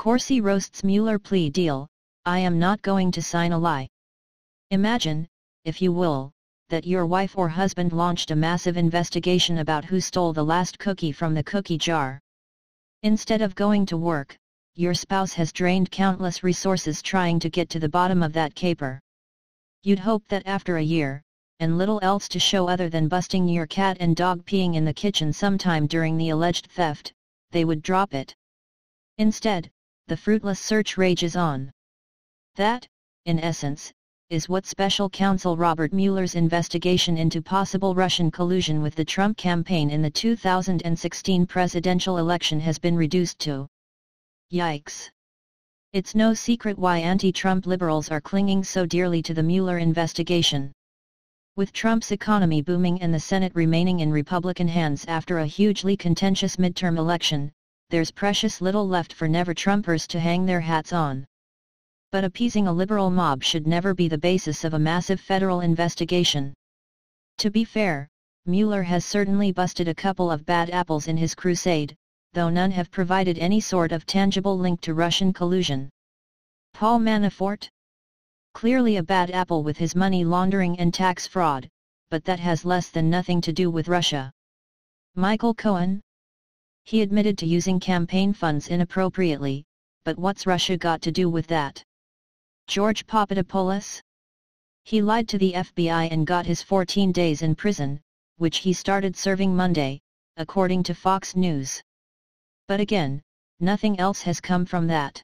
Corsi roasts Mueller plea deal, I am not going to sign a lie. Imagine, if you will, that your wife or husband launched a massive investigation about who stole the last cookie from the cookie jar. Instead of going to work, your spouse has drained countless resources trying to get to the bottom of that caper. You'd hope that after a year, and little else to show other than busting your cat and dog peeing in the kitchen sometime during the alleged theft, they would drop it. Instead, the fruitless search rages on. That, in essence, is what special counsel Robert Mueller's investigation into possible Russian collusion with the Trump campaign in the 2016 presidential election has been reduced to. Yikes! It's no secret why anti-Trump liberals are clinging so dearly to the Mueller investigation. With Trump's economy booming and the Senate remaining in Republican hands after a hugely contentious midterm election, there's precious little left for never-Trumpers to hang their hats on. But appeasing a liberal mob should never be the basis of a massive federal investigation. To be fair, Mueller has certainly busted a couple of bad apples in his crusade, though none have provided any sort of tangible link to Russian collusion. Paul Manafort? Clearly a bad apple with his money laundering and tax fraud, but that has less than nothing to do with Russia. Michael Cohen? He admitted to using campaign funds inappropriately, but what's Russia got to do with that? George Papadopoulos? He lied to the FBI and got his 14 days in prison, which he started serving Monday, according to Fox News. But again, nothing else has come from that.